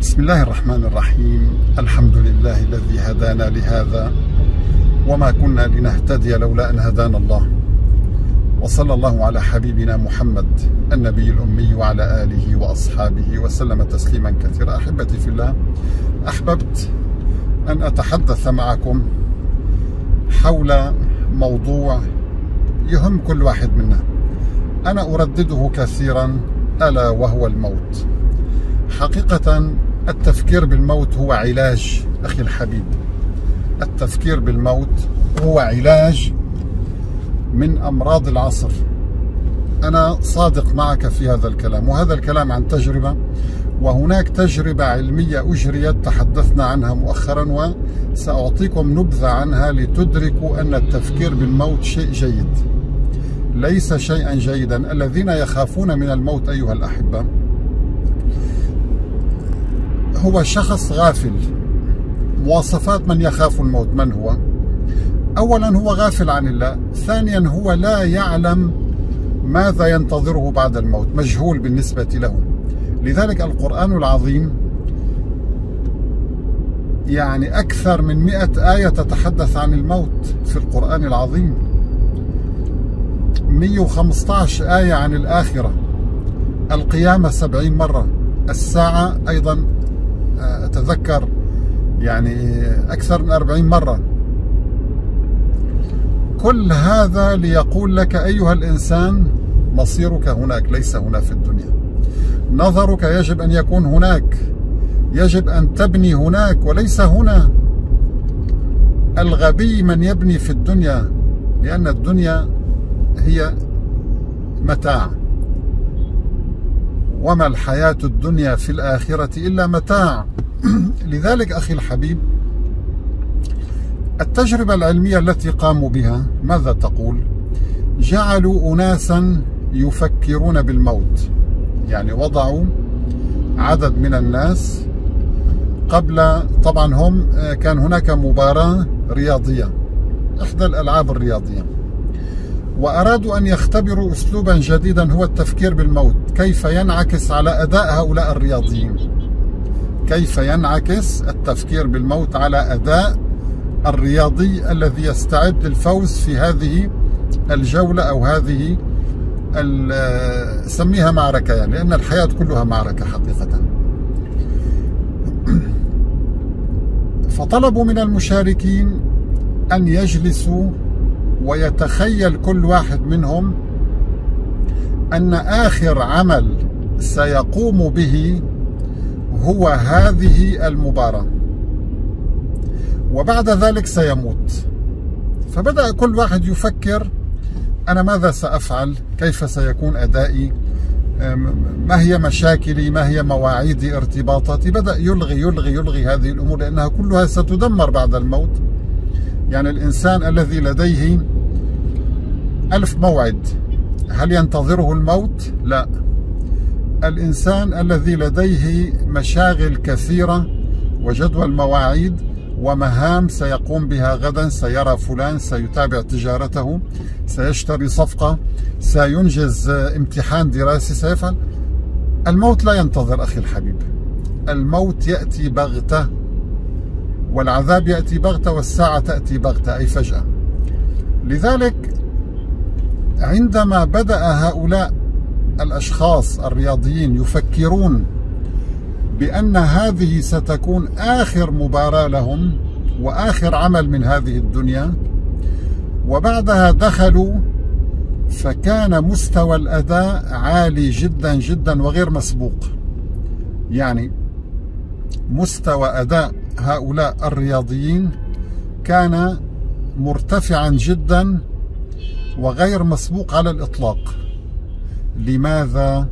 بسم الله الرحمن الرحيم. الحمد لله الذي هدانا لهذا وما كنا لنهتدي لولا أن هدانا الله. وصلى الله على حبيبنا محمد النبي الأمي وعلى آله وأصحابه وسلم تسليما كثيرا. أحبتي في الله أحببت أن أتحدث معكم حول موضوع يهم كل واحد منا. أنا أردده كثيرا ألا وهو الموت. حقيقة التفكير بالموت هو علاج أخي الحبيب. التفكير بالموت هو علاج من أمراض العصر. أنا صادق معك في هذا الكلام وهذا الكلام عن تجربة وهناك تجربة علمية أجريت تحدثنا عنها مؤخرا وسأعطيكم نبذة عنها لتدركوا أن التفكير بالموت شيء جيد. ليس شيئا جيدا. الذين يخافون من الموت أيها الأحبة هو شخص غافل. مواصفات من يخاف الموت من هو؟ اولا هو غافل عن الله ثانيا هو لا يعلم ماذا ينتظره بعد الموت مجهول بالنسبة له. لذلك القرآن العظيم يعني أكثر من مئة آية تتحدث عن الموت في القرآن العظيم. 115 آية عن الآخرة. القيامة 70 مرة. الساعة أيضا أتذكر يعني أكثر من أربعين مرة. كل هذا ليقول لك أيها الإنسان مصيرك هناك ليس هنا في الدنيا. نظرك يجب أن يكون هناك. يجب أن تبني هناك وليس هنا. الغبي من يبني في الدنيا لأن الدنيا هي متاع. وما الحياة الدنيا في الآخرة إلا متاع. لذلك أخي الحبيب التجربة العلمية التي قاموا بها ماذا تقول؟ جعلوا أناسا يفكرون بالموت يعني وضعوا عدد من الناس قبل طبعا هم كان هناك مباراة رياضية إحدى الألعاب الرياضية. وأرادوا أن يختبروا أسلوبا جديدا هو التفكير بالموت. كيف ينعكس على أداء هؤلاء الرياضيين؟ كيف ينعكس التفكير بالموت على أداء الرياضي الذي يستعد للفوز في هذه الجولة أو هذه سميها معركة يعني لأن الحياة كلها معركة حقيقة. فطلبوا من المشاركين أن يجلسوا ويتخيل كل واحد منهم أن آخر عمل سيقوم به هو هذه المباراة. وبعد ذلك سيموت. فبدأ كل واحد يفكر أنا ماذا سأفعل؟ كيف سيكون أدائي؟ ما هي مشاكلي؟ ما هي مواعيدي؟ ارتباطاتي؟ بدأ يلغي يلغي يلغي هذه الأمور لأنها كلها ستدمر بعد الموت. يعني الإنسان الذي لديه ألف موعد. هل ينتظره الموت؟ لا. الإنسان الذي لديه مشاغل كثيرة وجدول مواعيد ومهام سيقوم بها غدا سيرى فلان سيتابع تجارته سيشتري صفقة سينجز امتحان دراسي سيفعل. الموت لا ينتظر أخي الحبيب. الموت يأتي بغتة والعذاب يأتي بغتة والساعة تأتي بغتة أي فجأة. لذلك عندما بدأ هؤلاء الأشخاص الرياضيين يفكرون بأن هذه ستكون آخر مباراة لهم وآخر عمل من هذه الدنيا وبعدها دخلوا فكان مستوى الأداء عالي جدا جدا وغير مسبوق. يعني مستوى أداء هؤلاء الرياضيين كان مرتفعا جدا وغير مسبوق على الإطلاق. لماذا؟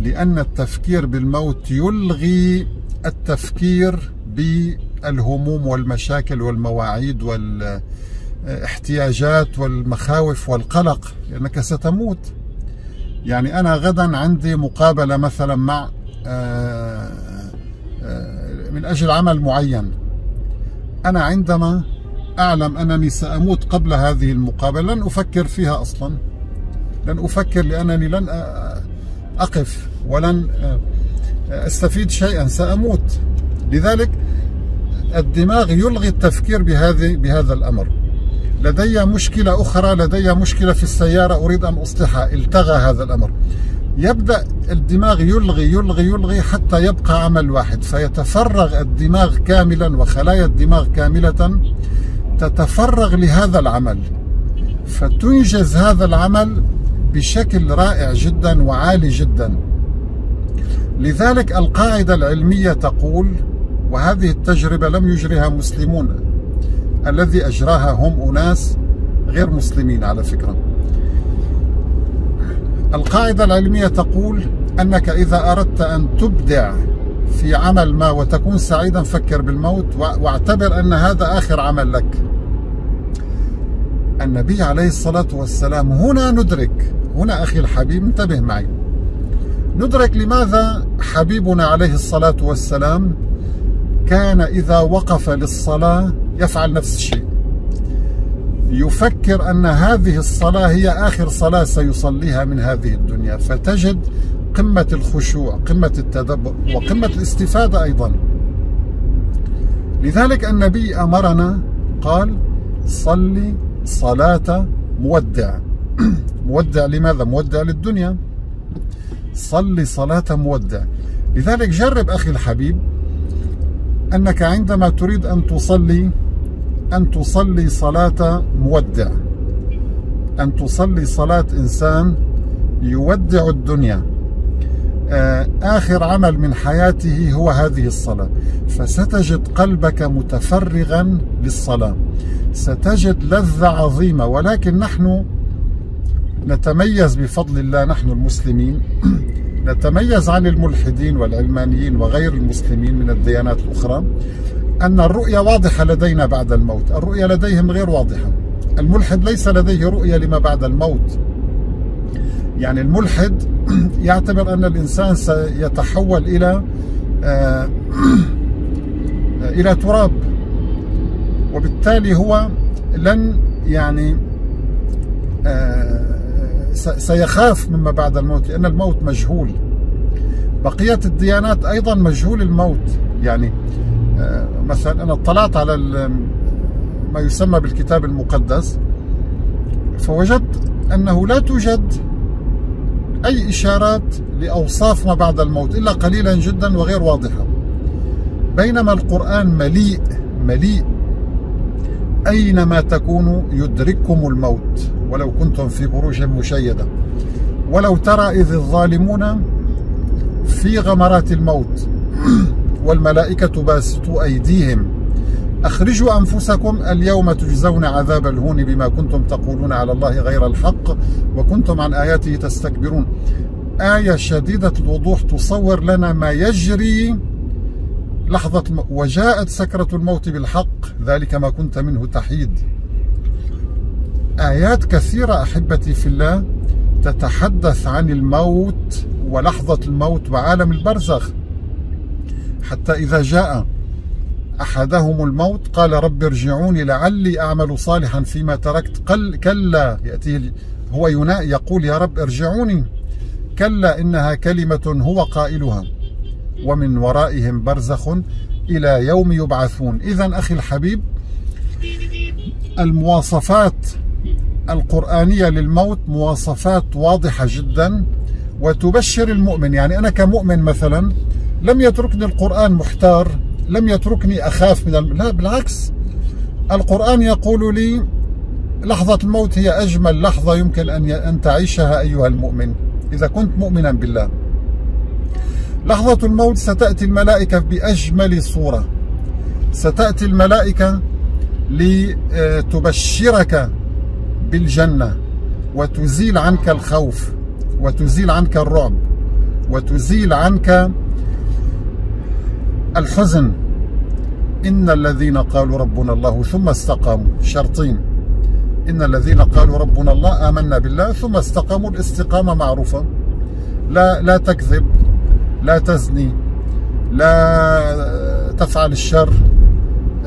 لأن التفكير بالموت يلغي التفكير بالهموم والمشاكل والمواعيد والاحتياجات والمخاوف والقلق لأنك ستموت. يعني أنا غدا عندي مقابلة مثلا مع من أجل عمل معين. أنا عندما أعلم أنني سأموت قبل هذه المقابلة. لن أفكر فيها أصلا. لن أفكر لأنني لن أقف ولن أستفيد شيئا. سأموت. لذلك الدماغ يلغي التفكير بهذه بهذا الأمر. لدي مشكلة أخرى. لدي مشكلة في السيارة. أريد أن أصلحها. التغى هذا الأمر. يبدأ الدماغ يلغي يلغي يلغي حتى يبقى عمل واحد. فيتفرغ الدماغ كاملا وخلايا الدماغ كاملة تتفرغ لهذا العمل. فتنجز هذا العمل بشكل رائع جدا وعالي جدا. لذلك القاعدة العلمية تقول وهذه التجربة لم يجرها مسلمون الذي أجراها هم أناس غير مسلمين على فكرة. القاعدة العلمية تقول أنك إذا أردت أن تبدع في عمل ما وتكون سعيدا فكر بالموت واعتبر أن هذا آخر عمل لك. النبي عليه الصلاة والسلام هنا ندرك. هنا أخي الحبيب انتبه معي. ندرك لماذا حبيبنا عليه الصلاة والسلام كان إذا وقف للصلاة يفعل نفس الشيء؟ يفكر أن هذه الصلاة هي آخر صلاة سيصليها من هذه الدنيا فتجد قمة الخشوع قمة التدبر وقمة الاستفادة أيضا. لذلك النبي أمرنا قال صلي صلاة مودع. مودع لماذا؟ مودع للدنيا. صلي صلاة مودع. لذلك جرب أخي الحبيب أنك عندما تريد أن تصلي أن تصلي صلاة مودع. أن تصلي صلاة إنسان يودع الدنيا. آخر عمل من حياته هو هذه الصلاة. فستجد قلبك متفرغا للصلاة. ستجد لذة عظيمة. ولكن نحن نتميز بفضل الله نحن المسلمين. نتميز عن الملحدين والعلمانيين وغير المسلمين من الديانات الأخرى أن الرؤية واضحة لدينا بعد الموت. الرؤية لديهم غير واضحة. الملحد ليس لديه رؤية لما بعد الموت. يعني الملحد يعتبر أن الإنسان سيتحول إلى آه، إلى تراب. وبالتالي هو لن يعني آه، سيخاف مما بعد الموت لأن الموت مجهول. بقية الديانات أيضا مجهول الموت. يعني آه، مثلا أنا اطلعت على ما يسمى بالكتاب المقدس فوجدت أنه لا توجد أي إشارات لأوصاف ما بعد الموت إلا قليلا جدا وغير واضحة. بينما القرآن مليء مليء. أينما تكونوا يدرككم الموت ولو كنتم في بروج مشيدة. ولو ترى إذ الظالمون في غمرات الموت والملائكة باسطوا أيديهم. أخرجوا أنفسكم اليوم تجزون عذاب الهون بما كنتم تقولون على الله غير الحق وكنتم عن آياته تستكبرون آية شديدة الوضوح تصور لنا ما يجري لحظة. وجاءت سكرة الموت بالحق ذلك ما كنت منه تحيد آيات كثيرة أحبتي في الله تتحدث عن الموت ولحظة الموت وعالم البرزخ حتى إذا جاء أحدهم الموت قال رب ارجعوني لعلي أعمل صالحا فيما تركت. قل كلا يأتيه هو يقول يا رب ارجعوني. كلا إنها كلمة هو قائلها ومن ورائهم برزخ إلى يوم يبعثون. إذا أخي الحبيب المواصفات القرآنية للموت مواصفات واضحة جدا وتبشر المؤمن. يعني أنا كمؤمن مثلا لم يتركني القرآن محتار. لم يتركني أخاف من الم... لا بالعكس. القرآن يقول لي لحظة الموت هي أجمل لحظة يمكن أن أن تعيشها أيها المؤمن إذا كنت مؤمنا بالله. لحظة الموت ستأتي الملائكة بأجمل صورة. ستأتي الملائكة لتبشرك بالجنة وتزيل عنك الخوف وتزيل عنك الرعب وتزيل عنك الحزن. إن الذين قالوا ربنا الله ثم استقاموا. شرطين. إن الذين قالوا ربنا الله آمنا بالله ثم استقاموا. الاستقامة معروفة. لا لا تكذب. لا تزني. لا تفعل الشر.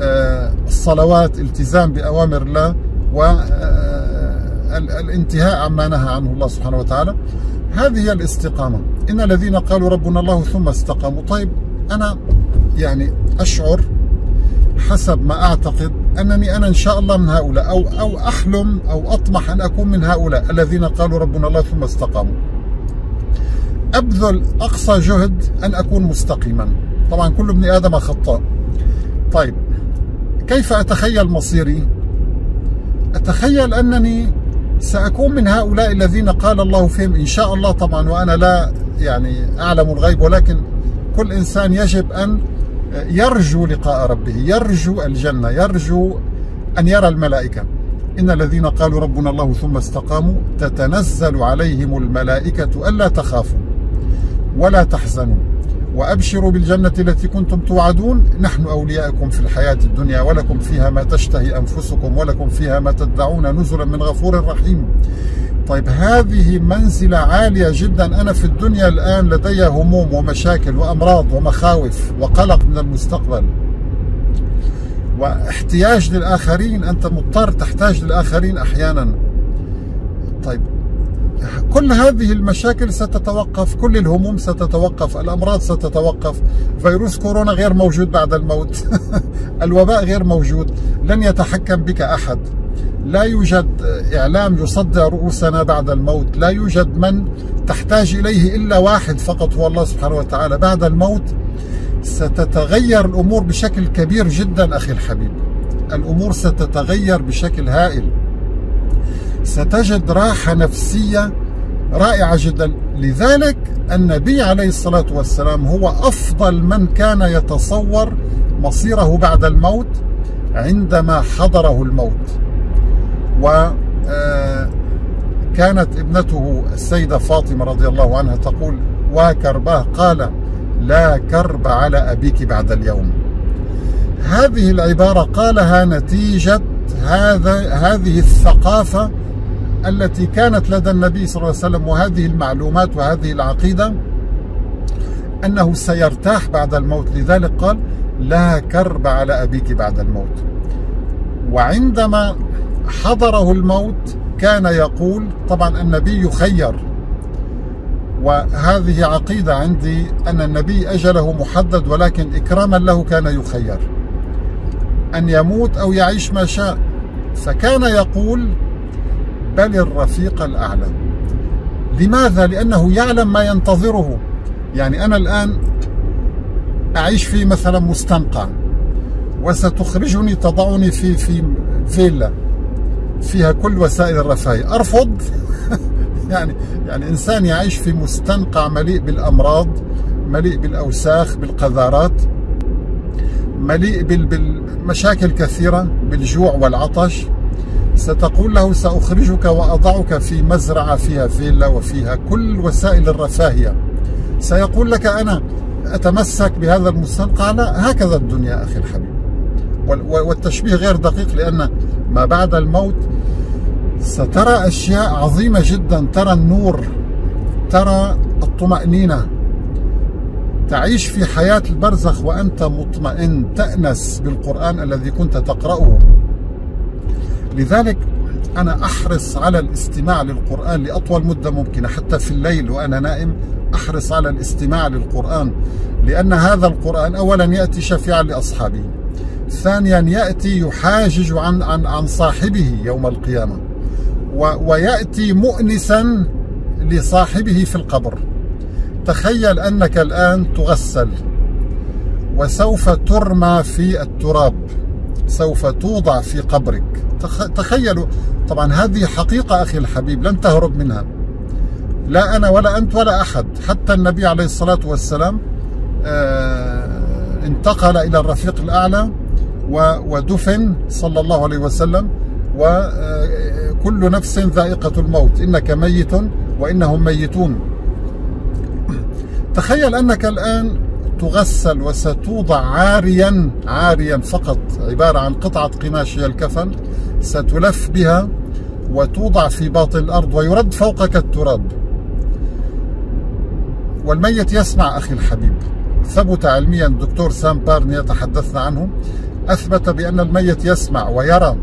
آه، الصلوات التزام بأوامر الله والانتهاء عما نهى عنه الله سبحانه وتعالى. هذه هي الاستقامة. إن الذين قالوا ربنا الله ثم استقاموا. طيب أنا يعني أشعر حسب ما أعتقد أنني أنا إن شاء الله من هؤلاء أو, أو أحلم أو أطمح أن أكون من هؤلاء الذين قالوا ربنا الله ثم استقاموا. أبذل أقصى جهد أن أكون مستقيما. طبعا كل ابن آدم خطاء. طيب كيف أتخيل مصيري؟ أتخيل أنني سأكون من هؤلاء الذين قال الله فيهم إن شاء الله طبعا وأنا لا يعني أعلم الغيب ولكن كل إنسان يجب أن يرجو لقاء ربه يرجو الجنة يرجو أن يرى الملائكة. إن الذين قالوا ربنا الله ثم استقاموا تتنزل عليهم الملائكة ألا تخافوا ولا تحزنوا. وأبشروا بالجنة التي كنتم توعدون. نحن أولياءكم في الحياة الدنيا ولكم فيها ما تشتهي أنفسكم ولكم فيها ما تدعون نزلا من غفور رحيم. طيب هذه منزلة عالية جدا. أنا في الدنيا الآن لدي هموم ومشاكل وأمراض ومخاوف وقلق من المستقبل. واحتياج للآخرين أنت مضطر تحتاج للآخرين أحيانا. طيب كل هذه المشاكل ستتوقف كل الهموم ستتوقف الأمراض ستتوقف. فيروس كورونا غير موجود بعد الموت. الوباء غير موجود. لن يتحكم بك أحد. لا يوجد إعلام يصدع رؤوسنا بعد الموت لا يوجد من تحتاج إليه إلا واحد فقط هو الله سبحانه وتعالى. بعد الموت ستتغير الأمور بشكل كبير جدا أخي الحبيب. الأمور ستتغير بشكل هائل. ستجد راحة نفسية رائعة جدا. لذلك النبي عليه الصلاة والسلام هو أفضل من كان يتصور مصيره بعد الموت عندما حضره الموت. وكانت آه، ابنته السيدة فاطمة رضي الله عنها تقول وكرباه قال لا كرب على أبيك بعد اليوم. هذه العبارة قالها نتيجة هذا هذه الثقافة التي كانت لدى النبي صلى الله عليه وسلم وهذه المعلومات وهذه العقيدة أنه سيرتاح بعد الموت. لذلك قال لا كرب على أبيك بعد الموت. وعندما حضره الموت كان يقول طبعا النبي يخير وهذه عقيدة عندي أن النبي أجله محدد ولكن إكراما له كان يخير. أن يموت أو يعيش ما شاء. فكان يقول بل الرفيق الأعلى. لماذا؟ لأنه يعلم ما ينتظره. يعني أنا الآن أعيش في مثلا مستنقع وستخرجني تضعني في في فيلا. فيها كل وسائل الرفاهية. أرفض. يعني يعني إنسان يعيش في مستنقع مليء بالأمراض مليء بالأوساخ بالقذارات مليء بالمشاكل كثيرة بالجوع والعطش. ستقول له سأخرجك وأضعك في مزرعة فيها فيلا وفيها كل وسائل الرفاهية. سيقول لك أنا أتمسك بهذا المستنقع. لا هكذا الدنيا أخي الحبيب. والتشبيه غير دقيق لأن ما بعد الموت سترى أشياء عظيمة جدا. ترى النور ترى الطمأنينة. تعيش في حياة البرزخ وأنت مطمئن. تأنس بالقرآن الذي كنت تقرأه. لذلك أنا أحرص على الاستماع للقرآن لأطول مدة ممكنة. حتى في الليل وأنا نائم أحرص على الاستماع للقرآن. لأن هذا القرآن أولا يأتي شفيعا لأصحابه. ثانيا يأتي يحاجج عن, عن, عن صاحبه يوم القيامة. ويأتي مؤنسا لصاحبه في القبر. تخيل أنك الآن تغسل وسوف ترمى في التراب سوف توضع في قبرك. تخيلوا طبعا هذه حقيقة أخي الحبيب لن تهرب منها. لا أنا ولا أنت ولا أحد حتى النبي عليه الصلاة والسلام آه، انتقل إلى الرفيق الأعلى. ودفن صلى الله عليه وسلم وكل آه، نفس ذائقة الموت. إنك ميت وإنهم ميتون. تخيل أنك الآن تغسل وستوضع عاريا عاريا فقط عبارة عن قطعة قماش هي الكفن ستلف بها وتوضع في باطن الأرض ويرد فوقك التراب. والميت يسمع أخي الحبيب. ثبت علميا الدكتور سام بارني تحدثنا عنه أثبت بأن الميت يسمع ويرى.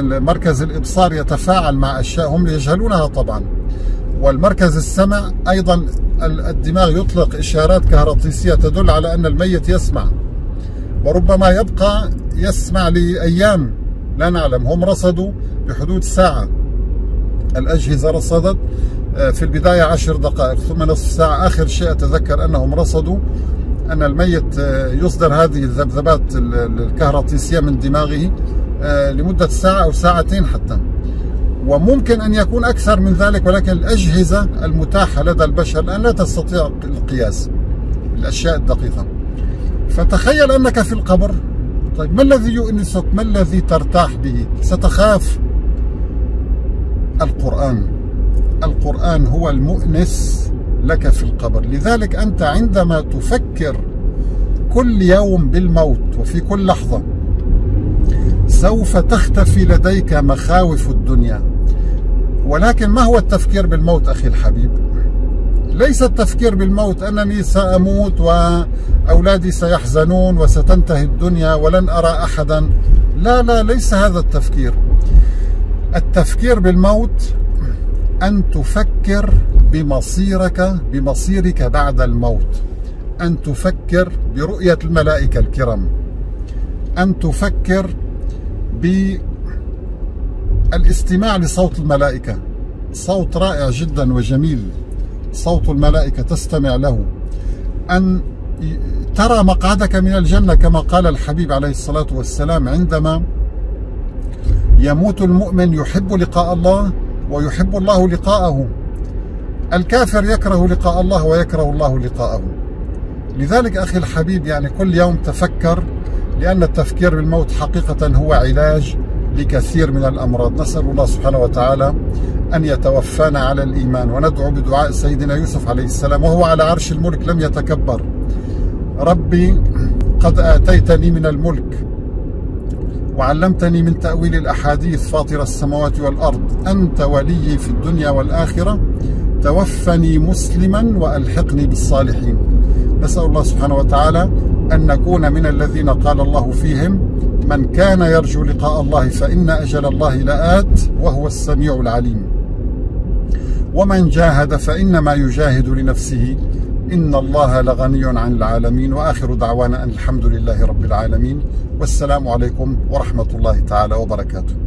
مركز الإبصار يتفاعل مع أشياء هم يجهلونها طبعا. والمركز السمع أيضا الدماغ يطلق إشارات كهرطيسية تدل على أن الميت يسمع. وربما يبقى يسمع لأيام لا نعلم. هم رصدوا بحدود ساعة. الأجهزة رصدت آه، في البداية عشر دقائق ثم نصف ساعة آخر شيء أتذكر أنهم رصدوا أن الميت آه، يصدر هذه الذبذبات الكهرطيسية من دماغه آه، لمدة ساعة أو ساعتين حتى. وممكن أن يكون أكثر من ذلك ولكن الأجهزة المتاحة لدى البشر الآن لا تستطيع القياس الأشياء الدقيقة. فتخيل أنك في القبر. طيب ما الذي يؤنسك؟ ما الذي ترتاح به؟ ستخاف. القرآن. القرآن هو المؤنس لك في القبر. لذلك أنت عندما تفكر كل يوم بالموت وفي كل لحظة سوف تختفي لديك مخاوف الدنيا. ولكن ما هو التفكير بالموت أخي الحبيب؟ ليس التفكير بالموت أنني سأموت وأولادي سيحزنون وستنتهي الدنيا ولن أرى أحدا. لا لا ليس هذا التفكير. التفكير بالموت أن تفكر بمصيرك بمصيرك بعد الموت. أن تفكر برؤية الملائكة الكرام. أن تفكر بالاستماع لصوت الملائكة. صوت رائع جدا وجميل. صوت الملائكة تستمع له. أن ترى مقعدك من الجنة كما قال الحبيب عليه الصلاة والسلام عندما يموت المؤمن يحب لقاء الله ويحب الله لقاءه. الكافر يكره لقاء الله ويكره الله لقاءه. لذلك أخي الحبيب يعني كل يوم تفكر لأن التفكير بالموت حقيقة هو علاج لكثير من الأمراض. نسأل الله سبحانه وتعالى أن يتوفانا على الإيمان. وندعو بدعاء سيدنا يوسف عليه السلام وهو على عرش الملك لم يتكبر. ربي قد آتيتني من الملك. وعلمتني من تأويل الأحاديث فاطر السماوات والأرض أنت ولي في الدنيا والآخرة توفني مسلما وألحقني بالصالحين. نسأل الله سبحانه وتعالى أن نكون من الذين قال الله فيهم من كان يرجو لقاء الله فإن أجل الله لآت وهو السميع العليم. ومن جاهد فإنما يجاهد لنفسه. إن الله لغني عن العالمين وآخر دعوانا أن الحمد لله رب العالمين. والسلام عليكم ورحمة الله تعالى وبركاته.